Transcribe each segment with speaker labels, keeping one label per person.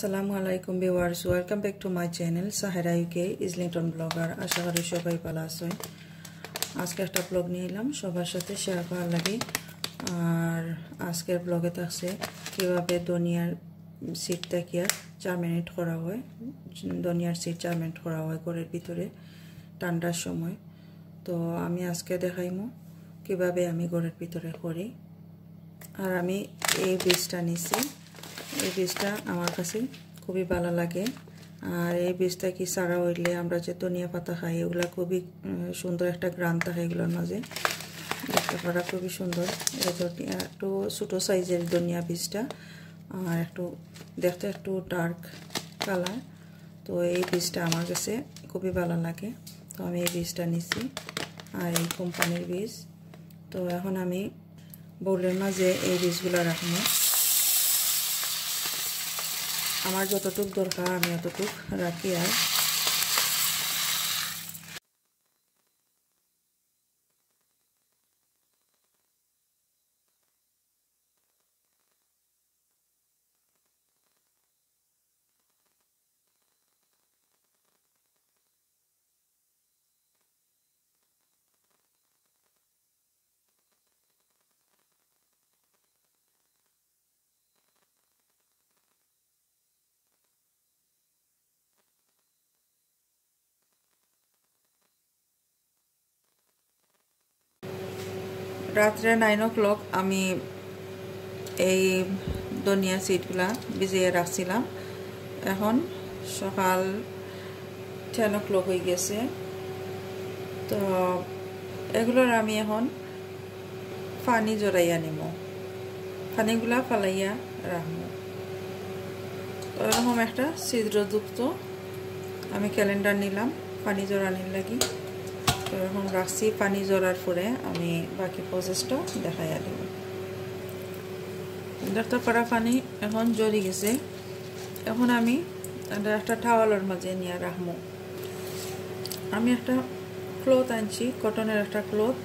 Speaker 1: আসসালামু আলাইকুম viewers welcome back to my channel Sahera UK Islington blogger আশা করি সবাই ভালো আছেন। আজকে একটা ব্লগ নিয়ে এলাম। সবার সাথে শেয়ার করার লাগে। আর আজকের ব্লগে থাকছে কীভাবে দনিয়ার সিট দেখিয়া চার মিনিট করা হয়। দনিয়ার সিট চার মিনিট করা হয় ঘরের ভিতরে ঠান্ডার সময়। তো আমি আজকে দেখাইমু কীভাবে আমি ঘরের ভিতরে করি। আর আমি এই বীজটা নিছি। এই বীজটা আমার কাছে খুবই ভালো লাগে। আর এই বীজটা কি সারা হইলে আমরা যে ধনিয়া পাতা খাই, এগুলো খুবই সুন্দর একটা গ্রান থাকে এগুলোর মাঝে। দেখতে পারা খুবই সুন্দর। একটু ছোটো সাইজের ধনিয়া বীজটা, আর একটু, দেখতে একটু ডার্ক কালার তো এই বীজটা আমার কাছে খুবই ভালো লাগে। তো আমি এই বীজটা নিছি, আর এই কোম্পানির বীজ। তো এখন আমি বউলের মাঝে এই বীজগুলো রাখব। আমার যতটুক দরকার আমি অতটুক রাখি আর রাত্রে নাইন ও ক্লক আমি এই ধনিয়া সিটগুলা ভিজিয়ে রাখছিলাম। এখন সকাল টেন ও ক্লক হয়ে গেছে। তো এগুলোর আমি এখন পানি জড়াইয়া নিব পানিগুলা ফালাইয়া রাখব এরকম একটা ছিদ্রযুক্ত আমি ক্যালেন্ডার নিলাম, পানি জড়ানির লাগি। এরকম রাখছি, পানি জড়ার পরে আমি বাকি প্রসেসটা দেখাইয়া দেব। দেখতে পারা পানি এখন জড়ি গেছে। এখন আমি একটা টাওয়ালের মাঝে নিয়ে রাখব। আমি একটা ক্লথ আনছি কটনের একটা ক্লথ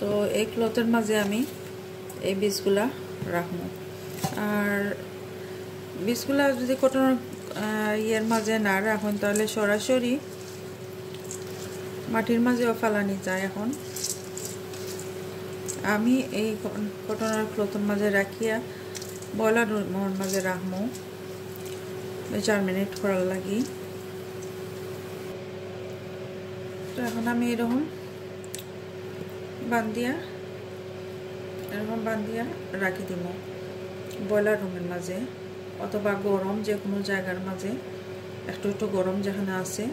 Speaker 1: তো এই ক্লথের মাঝে আমি এই বীজগুলা রাখব। আর বীজগুলা যদি কটনের ইয়ের মাঝে না রাখুন, তাহলে সরাসরি মাটির মাঝেও ফালানি যায় এখন। আমি এই কটনার ক্লথের মাঝে রাখিয়া বয়লার রুমের মাঝে রাখব চার মিনিট করার লাগি। তো এখন আমি এরকম বান্ধিয়া এরকম বান্ধিয়া রাখি দিব ব্রয়লার রুমের মাঝে অথবা গরম যে কোনো জায়গার মাঝে, একটু একটু গরম যেখানে আছে।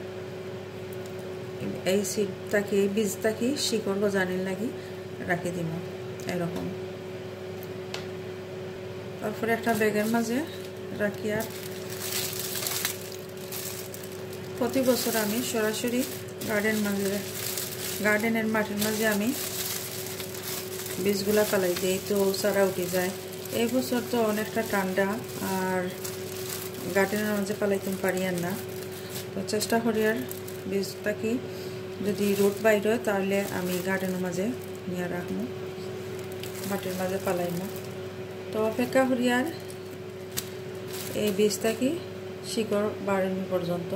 Speaker 1: এই সিডটাকে এই বীজটাকে শিকড় গজানির লাগি। রাখি দিব এরকম। তারপরে একটা ব্যাগের মাঝে রাখি আর প্রতি বছর আমি সরাসরি গার্ডেন মাঝে গার্ডেনের মাঠের মাঝে আমি বীজগুলা ফালাই দিই, তো সারা উঠে যায়। এই বছর তো অনেকটা ঠান্ডা আর গার্ডেনের মাঝে ফালাইতে পারি আর না। তো চেষ্টা করি আর বীজটাকে যদি রোদ বাইর হয় তাহলে আমি গার্ডেনের মাঝে নিয়ে রাখব। মাটির মাঝে পালাইমো তো অপেক্ষা করি আর এই বীজটাকে শিকড় বাড়ানি পর্যন্ত।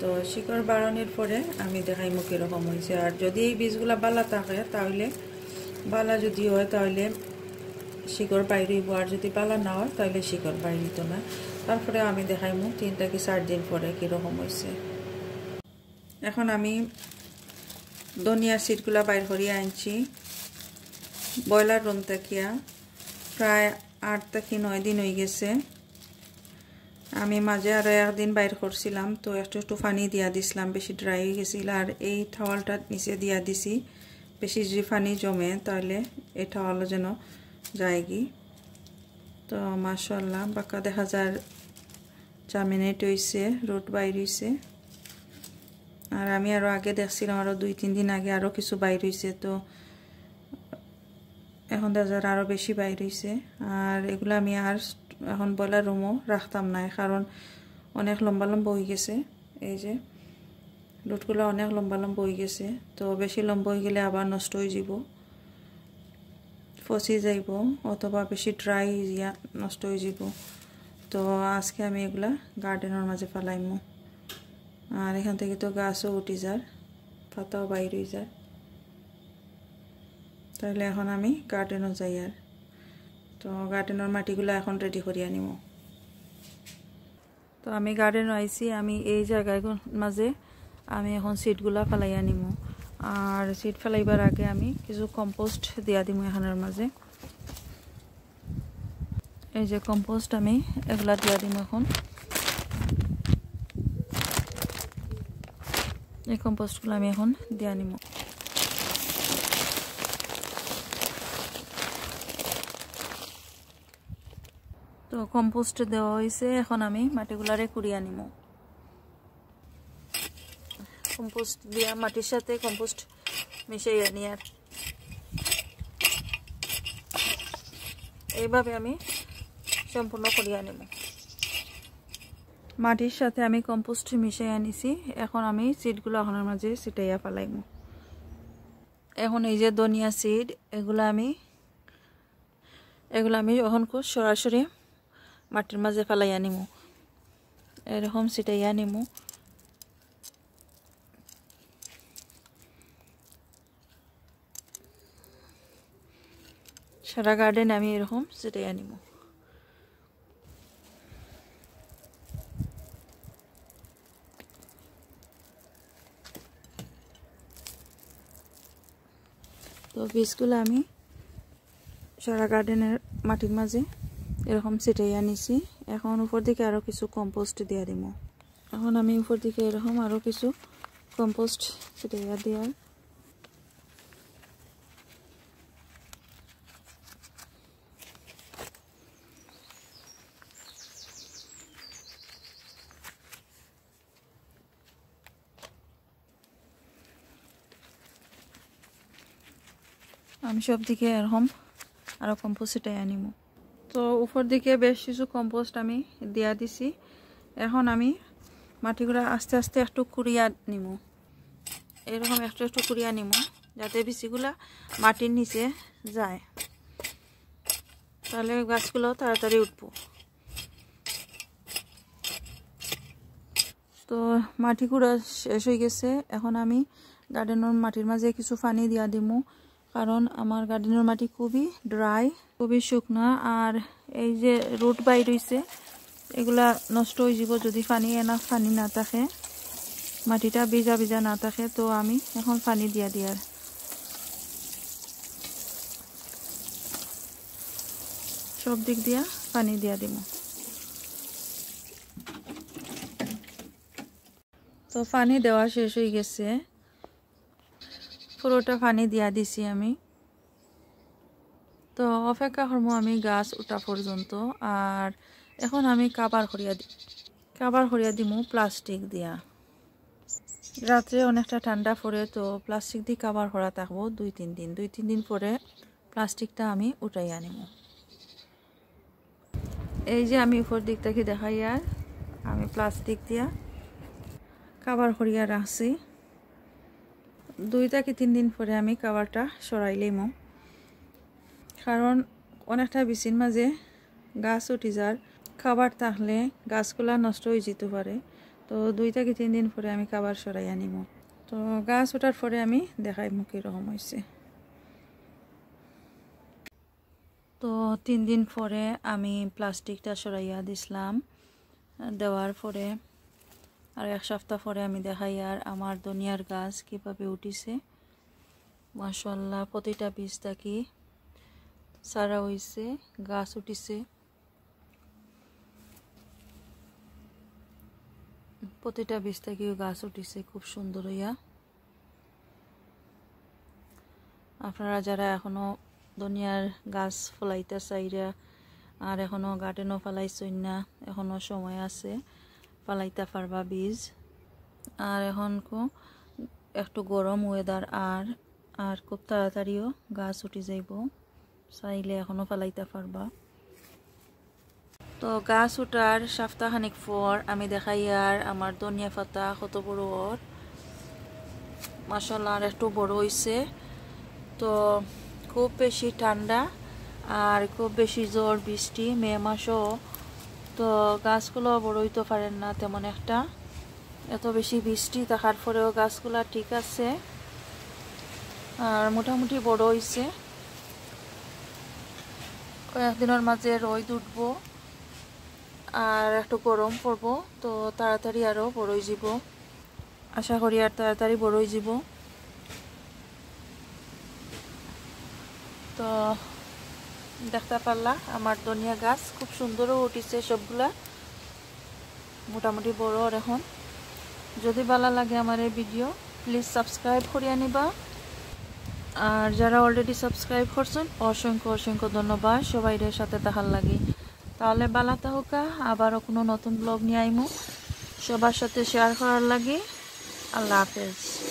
Speaker 1: তো শিকড় বাড়ানোর পরে আমি দেখাইমো কীরকম হয়েছে। আর যদি এই বীজগুলা বালা থাকে তাহলে বালা যদি হয় তাহলে শিকড় বাইরেইব আর যদি বালা না হয় তাহলে শিকড় বাইরিত না। তারপরে আমি দেখাইমো তিনটা কি চার দিন পরে কীরকম হয়েছে। এখন আমি ধনিয়ার সিটগুলা বাইর করিয়া আনছি। ব্রয়লার রুম থাকিয়া প্রায় আট থেকে নয় দিন হয়ে গেছে। আমি মাঝে আরও একদিন বাইর করছিলাম, তো একটু একটু পানি দিয়া দিছিলাম, বেশি ড্রাই হয়ে গেছিল। আর এই টাওয়ালটা নিচে দিয়া দিছি, বেশি যদি পানি জমে তাহলে এই টাওয়ালও যেন যায়গি। তো মাসাল্লাহ বাঁকা দেখা যায় চার মিনিট হয়েছে রোড বাইর হয়েছে আর আমি আরও আগে দেখছিলাম আরও দুই, তিন দিন আগে আরও কিছু বাইর হয়েছে তো এখন দেখা আরও বেশি বাইর হয়েছে আর এগুলো আমি আর এখন ব্রয়লার রুমও রাখতাম না কারণ অনেক লম্বা লম্বা হয়ে গেছে। এই যে লুটগুলো অনেক লম্বা লম্বা হয়ে গেছে, তো বেশি লম্বা হয়ে গেলে আবার নষ্ট হয়ে যাব ফসি যাইব, অথবা বেশি ড্রাই নষ্ট হয়ে যাব তো আজকে আমি এগুলা গার্ডেনের মাঝে ফালাইমু। আর এখান থেকে তো গাছও উঠি যার, পাতাও বাইর হয়ে যায় তাহলে এখন আমি গার্ডেনও যাই আর। তো গার্ডেনের মাটিগুলো এখন রেডি করিয়া নিব তো আমি গার্ডেনও আইছি, আমি এই জায়গায় মাঝে আমি এখন সিটগুলা ফেলাইয়া নিমু আর সিট ফেলাইবার আগে আমি কিছু কম্পোস্ট দিয়া দিমু এখানের মাঝে। এই যে কম্পোস্ট আমি এগুলা দিয়া দিম এখন। এই কম্পোস্টগুলো আমি এখন দিয়া নিমু তো কম্পোস্ট দেওয়া হয়েছে, এখন আমি মাটিগুলারে কুড়িয়ে নিব। কম্পোস্ট দিয়া মাটির সাথে কম্পোস্ট মিশাইয়া নিয়ে আর এইভাবে আমি সম্পূর্ণ করিয়া নেব। মাটির সাথে আমি কম্পোস্ট মিশাই আনিছি। এখন আমি সিডগুলো এখনের মাঝে ছিটাইয়া ফেলাইম। এখন এই যে ধনিয়া সিড এগুলো আমি এগুলো আমি এখন খুব সরাসরি মাটির মাঝে ফেলাইয়া নিমু। এরকম ছিটাইয়া নিমু। সারা গার্ডেন আমি এরকম ছিটাইয়া নিমু। বীজগুলো আমি সারা গার্ডেনের মাটির মাঝে এরকম ছিটাইয়া আনিছি। এখন উপর দিকে আরও কিছু কম্পোস্ট দিয়া দিব এখন আমি উপর দিকে এরকম আরও কিছু কম্পোস্ট ছিটাইয়া দেওয়ার সব দিকে এরকম আরও কম্পোস্ট ছিটাই আনিব তো উপর দিকে বেশ কিছু কম্পোস্ট আমি দিয়া দিছি। এখন আমি মাটিগুলো আস্তে আস্তে একটু কুড়িয়া নিব এরকম একটু একটু কুড়িয়া নিব যাতে বিচিগুলা মাটির নিচে যায়। তাহলে গাছগুলো তাড়াতাড়ি উঠব। তো মাটি কুড়া শেষ হয়ে গেছে। এখন আমি গার্ডেনের মাটির মাঝে কিছু পানি দিয়া দিমু। কারণ আমার গার্ডেনের মাটি খুবই ড্রাই খুবই শুকনা। আর এই যে রুট বাই রয়েছে এগুলা নষ্ট হয়ে যাব যদি পানি এনা পানি না থাকে। মাটিটা ভিজা ভিজা না থাকে, তো আমি এখন পানি দিয়া দিয়ার সব দিক দিয়া পানি দিয়া দিব তো পানি দেওয়া শেষ হয়ে গেছে। পুরোটা পানি দিয়া দিছি আমি। তো অপেক্ষা করব আমি গাছ উঠা পর্যন্ত। আর এখন আমি কাবার করিয়া দি কাবার করিয়া দিমু প্লাস্টিক দিয়া। রাত্রে অনেকটা ঠান্ডা পড়ে, তো প্লাস্টিক দিয়ে কাবার করা থাকব দুই, তিন দিন। দুই, তিন দিন পরে প্লাস্টিকটা আমি উঠাই আনিব এই যে আমি উপর দিক থেকে দেখাই আর আমি প্লাস্টিক দিয়া কাবার করিয়া রাখছি। দুই থেকে তিন দিন পরে আমি কাবারটা সরাইলেইম কারণ অনেকটা বিচির মাঝে গাছ উঠি যার, খাবার থাকলে গাছগুলা নষ্ট হয়ে যেতে পারে। তো দুই থেকে তিন দিন পরে আমি কাবার সরাই আনিম। তো গাছ ওঠার পরে আমি দেখাইমু কীরকম হয়েছে তো তিন দিন পরে আমি প্লাস্টিকটা সরাইয়া দিছিলাম। দেওয়ার পরে আর এক সপ্তাহ পরে আমি দেখাই আর আমার দুনিয়ার গাছ কীভাবে উঠিছে। মাসাল্লাহ প্রতিটা বীজ থাকি সারা হয়েছে গাছ উঠিছে। প্রতিটা বীজ থেকেও গাছ উঠিছে, খুব সুন্দর হইয়া। আপনারা যারা এখনও দুনিয়ার গাছ ফলাইতে চাইরা আর এখনও গার্ডেনও ফেলাইছই না, এখনও সময় আছে। পালাইতে পারবা বীজ। আর এখন একটু গরম ওয়েদার আর আর খুব তাড়াতাড়িও গাছ উঠে যাইব। চাইলে এখনও পালাইতে পারবা। তো গাছ উঠার সপ্তাহখানিক পর আমি দেখাই আর আমার ধনিয়া পাতা কত বড় ওর মাসাল্লাহ আর একটু বড় হয়েছে তো খুব বেশি ঠান্ডা আর খুব বেশি জ্বর বৃষ্টি মে মাসও
Speaker 2: তো গাছগুলো বড়ই তো পারেন না তেমন একটা। এত বেশি বৃষ্টি থাকার পরেও গাছগুলা ঠিক আছে। আর মোটামুটি বড় হয়েছে কয়েকদিনের মাঝে রোদ উঠবো। আর একটু গরম পড়ব, তো তাড়াতাড়ি আরও বড়ই যাব। আশা করি আর তাড়াতাড়ি বড়ই যাব। তো দেখতে পারলা, আমার ধনিয়া গাছ খুব সুন্দরও উঠিছে সবগুলা। মোটামুটি বড় আর এখন। যদি ভালো লাগে আমার এই ভিডিও প্লিজ সাবস্ক্রাইব করিয়া নিবা। আর যারা অলরেডি সাবস্ক্রাইব করছেন, অসংখ্য অসংখ্য ধন্যবাদ সবাইদের সাথে তাহার লাগে। তাহলে বালা তাহকা আবারও কোনো নতুন ব্লগ নিয়ে আইমু। সবার সাথে শেয়ার করার লাগে। আল্লাহ হাফেজ।